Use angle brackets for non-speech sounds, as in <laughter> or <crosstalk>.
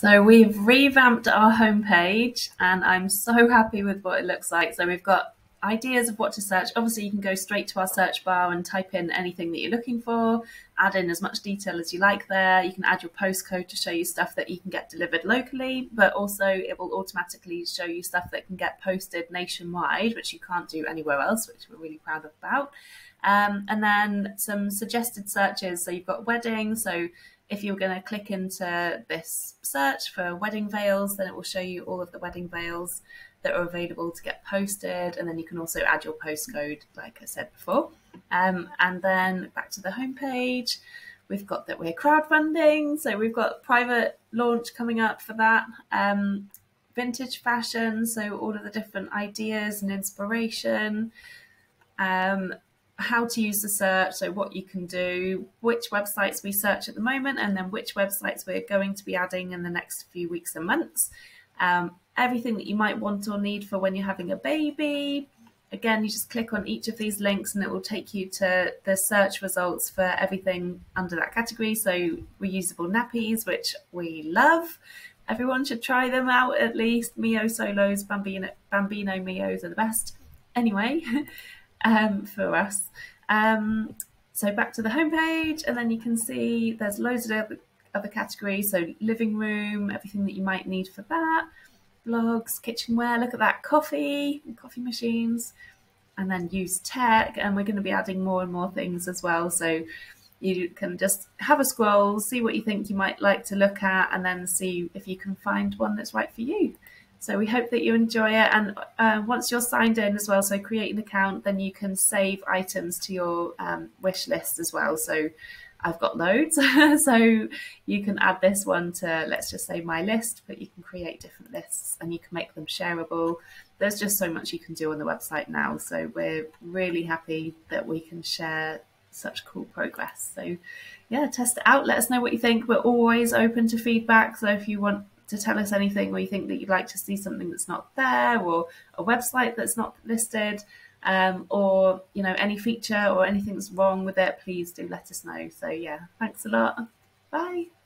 So we've revamped our homepage and I'm so happy with what it looks like. So we've got ideas of what to search. Obviously, you can go straight to our search bar and type in anything that you're looking for, add in as much detail as you like there. You can add your postcode to show you stuff that you can get delivered locally, but also it will automatically show you stuff that can get posted nationwide, which you can't do anywhere else, which we're really proud about. Um, and then some suggested searches. So you've got wedding. So if you're going to click into this search for wedding veils, then it will show you all of the wedding veils that are available to get posted. And then you can also add your postcode, like I said before. Um, and then back to the homepage, we've got that we're crowdfunding. So we've got private launch coming up for that. Um, vintage fashion, so all of the different ideas and inspiration. Um, how to use the search, so what you can do, which websites we search at the moment, and then which websites we're going to be adding in the next few weeks and months. Um, everything that you might want or need for when you're having a baby. Again, you just click on each of these links and it will take you to the search results for everything under that category. So, reusable nappies, which we love. Everyone should try them out at least. Miosolos, Bambino, Bambino Mios are the best. Anyway, <laughs> um, for us. Um, so back to the homepage, and then you can see there's loads of other, other categories. So living room, everything that you might need for that, blogs, kitchenware. Look at that coffee, coffee machines, and then use tech. And we're going to be adding more and more things as well. So you can just have a scroll, see what you think you might like to look at, and then see if you can find one that's right for you. So we hope that you enjoy it. And uh, once you're signed in as well, so create an account, then you can save items to your um, wish list as well. So I've got loads. <laughs> so you can add this one to, let's just say, my list, but you can create different lists and you can make them shareable. There's just so much you can do on the website now. So we're really happy that we can share such cool progress. So yeah, test it out. Let us know what you think. We're always open to feedback. So if you want to tell us anything or you think that you'd like to see something that's not there or a website that's not listed um, or you know any feature or anything that's wrong with it please do let us know. So yeah thanks a lot. Bye